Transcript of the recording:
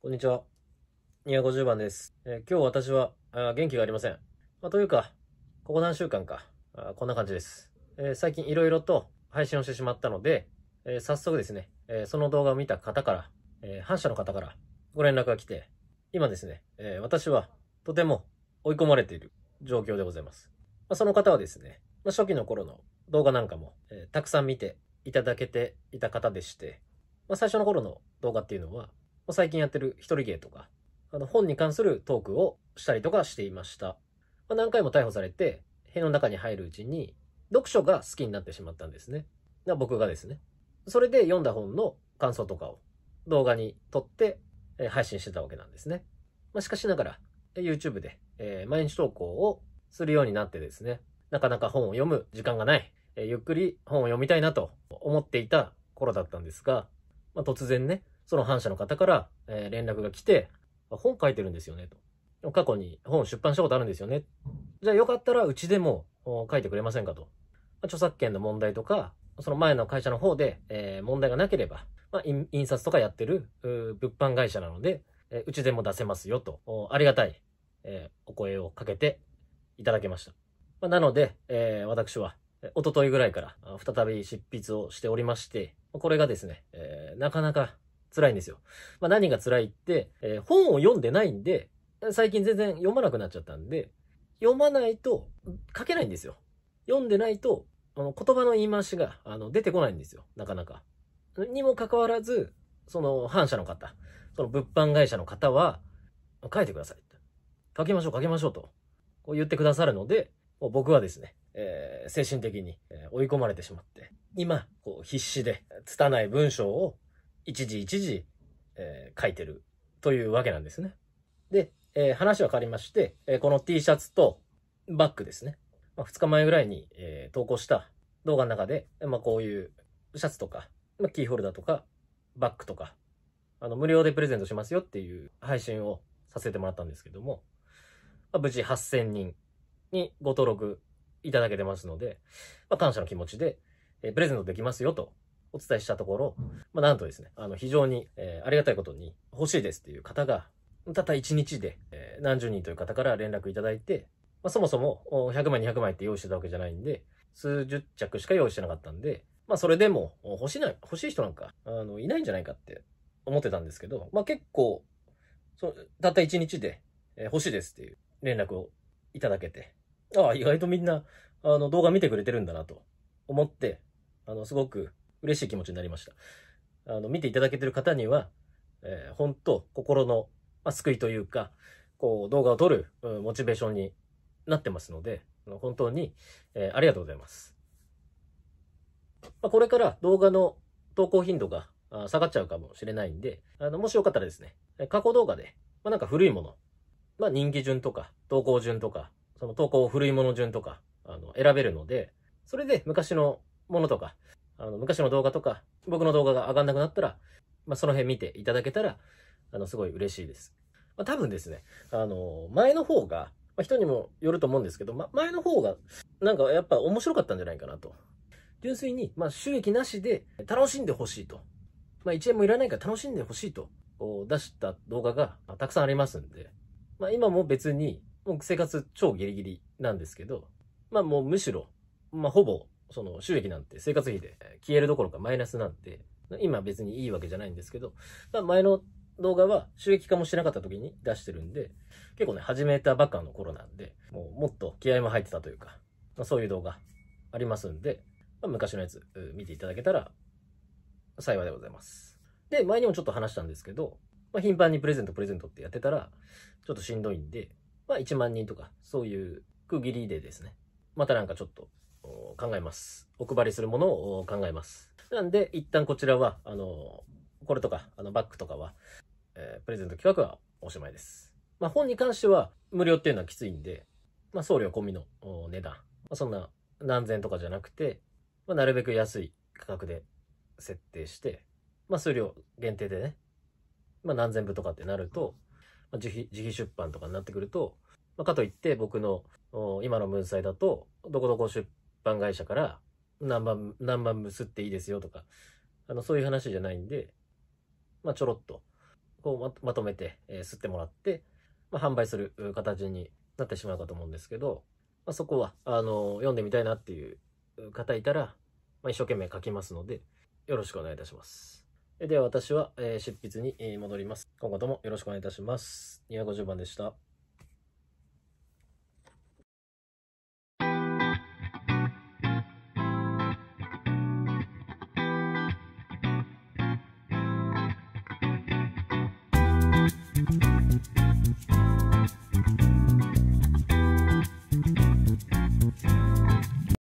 こんにちは。250番です。えー今日私はあ元気がありません。まあ、というか、ここ何週間か、あこんな感じです。えー最近いろいろと配信をしてしまったので、えー早速ですね、えその動画を見た方から、え反社の方からご連絡が来て、今ですね、え私はとても追い込まれている状況でございます。まあ、その方はですね、まあ、初期の頃の動画なんかも、えたくさん見ていただけていた方でして、まあ、最初の頃の動画っていうのは、最近やってる一人芸とか、あの本に関するトークをしたりとかしていました。まあ、何回も逮捕されて、塀の中に入るうちに、読書が好きになってしまったんですね。僕がですね。それで読んだ本の感想とかを動画に撮って、配信してたわけなんですね。まあ、しかしながら、YouTube で、毎日投稿をするようになってですね、なかなか本を読む時間がない、ゆっくり本を読みたいなと思っていた頃だったんですが、まあ、突然ね、その反社の方から、え連絡が来て、本書いてるんですよね、と。過去に本出版したことあるんですよね。じゃあよかったらうちでも書いてくれませんかと。ま著作権の問題とか、その前の会社の方で、え問題がなければ、まあ、印刷とかやってる物販会社なので、えうちでも出せますよと、ありがたい、えお声をかけていただけました。まなので、え私は、えー一昨日ぐらいから再び執筆をしておりまして、これがですね、えーなかなか辛いんですよ。まあ、何が辛いって、えー本を読んでないんで、最近全然読まなくなっちゃったんで、読まないと書けないんですよ。読んでないと、あの言葉の言い回しがあの出てこないんですよ。なかなか。にもかかわらず、その反社の方、その物販会社の方は、書いてください。書きましょう、書きましょうと。こう言ってくださるので、もう僕はですね、えー精神的に追い込まれてしまって、今、こう必死で、拙い文章を一時一時、えー書いてるというわけなんですね。で、えー話は変わりまして、えーこの T シャツとバッグですね。まあ、2日前ぐらいに、えー投稿した動画の中で、まあ、こういうシャツとか、まあ、キーホルダーとか、バッグとか、あの、無料でプレゼントしますよっていう配信をさせてもらったんですけども、まあ、無事8000人にご登録いただけてますので、まあ、感謝の気持ちで、えープレゼントできますよとお伝えしたところ、まあ、なんとですね、あの、非常に、えーありがたいことに欲しいですっていう方が、たった1日で、えー何十人という方から連絡いただいて、まあ、そもそもお100枚200枚って用意してたわけじゃないんで、数十着しか用意してなかったんで、まあそれでもお欲しいな、欲しい人なんか、あの、いないんじゃないかって思ってたんですけど、まあ結構、そたった1日で、えー欲しいですっていう連絡をいただけて、ああ、意外とみんな、あの、動画見てくれてるんだなと思って、あの、すごく嬉しい気持ちになりました。あの、見ていただけてる方には、えー本当、心の、まあ、救いというか、こう、動画を撮る、うんモチベーションになってますので、本当に、えーありがとうございます。まあ、これから動画の投稿頻度が下がっちゃうかもしれないんで、あの、もしよかったらですね、過去動画で、まあ、なんか古いもの、まあ、人気順とか、投稿順とか、その投稿古いもの順とか、あの、選べるので、それで昔のものとか、あの、昔の動画とか、僕の動画が上がんなくなったら、まあ、その辺見ていただけたら、あの、すごい嬉しいです。まあ、多分ですね、あの、前の方が、まあ、人にもよると思うんですけど、ま、前の方が、なんかやっぱ面白かったんじゃないかなと。純粋に、まあ、収益なしで楽しんでほしいと。まあ、1円もいらないから楽しんでほしいと、出した動画がまあたくさんありますんで、まあ、今も別に、もう生活超ギリギリなんですけど、まあ、もうむしろ、まあ、ほぼ、その収益なんて生活費で消えるどころかマイナスなんで、今別にいいわけじゃないんですけど、まあ、前の動画は収益化もしてなかった時に出してるんで、結構ね、始めたばっかの頃なんで、もうもっと気合も入ってたというか、まあ、そういう動画ありますんで、まあ、昔のやつ見ていただけたら幸いでございます。で、前にもちょっと話したんですけど、まあ、頻繁にプレゼントプレゼントってやってたら、ちょっとしんどいんで、まあ1万人とか、そういう区切りでですね、またなんかちょっと考えます。お配りするものを考えます。なんで、一旦こちらは、あの、これとか、あの、バッグとかは、えープレゼント企画はおしまいです。まあ本に関しては、無料っていうのはきついんで、まあ送料込みの値段。まあ、そんな何千とかじゃなくて、まあ、なるべく安い価格で設定して、まあ数量限定でね、まあ何千部とかってなると、まあ、自費自費出版とかになってくると、まあ、かといって僕の今の文才だと、どこどこ出版会社から何番、何番部吸っていいですよとか、あの、そういう話じゃないんで、まあちょろっと、こうまとめて、えー、吸ってもらって、まあ、販売する形になってしまうかと思うんですけど、まあ、そこは、あの、読んでみたいなっていう方いたら、まあ、一生懸命書きますので、よろしくお願いいたします。では私は、えー執筆に戻ります。今後ともよろしくお願いいたします。250番でした。